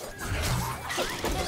Let's go.